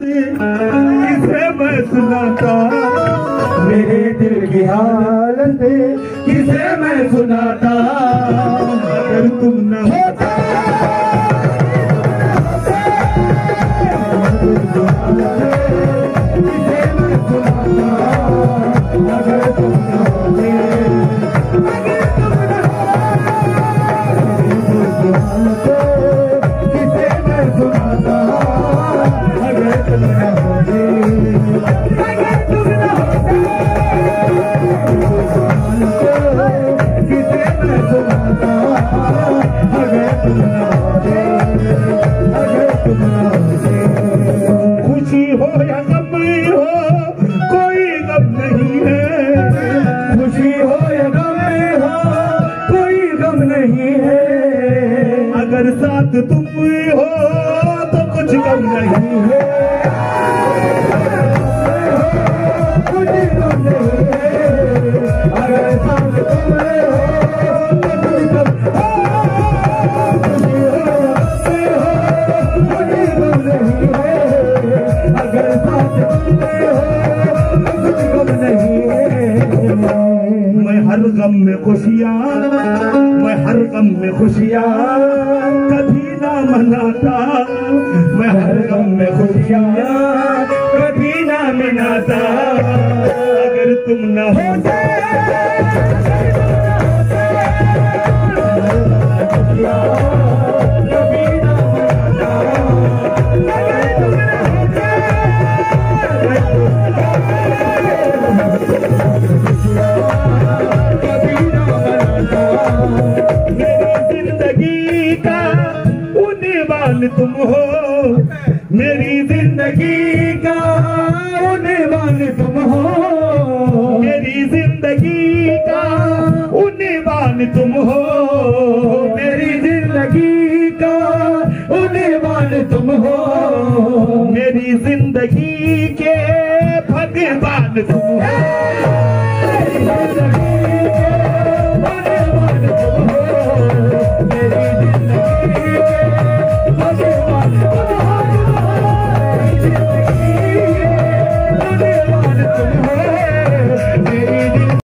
کسے میں سناتا میرے دل کی حالت کسے میں سناتا؟ اگر تم نہ ہوتا نہیں ہے۔ اگر ساتھ تم ہو تو کچھ غم نہیں ہے۔ اگر ساتھ تم ہو تو کچھ نہیں ہے۔ نہیں ہے۔ میں ہر غم میں خوشیاں میں ہر غم میں خوشیاں کبھی نہ مناتا، میں ہر غم میں خوشیاں کبھی نہ مناتا۔ اگر تم نہ ہوتے عنوان تم ہو۔ میری زندگی کا عنوان تم ہو۔ میری زندگی کا عنوان تم ہو۔ میری زندگی کا عنوان تم ہو۔ میری زندگی کے بھگوان تم ہو۔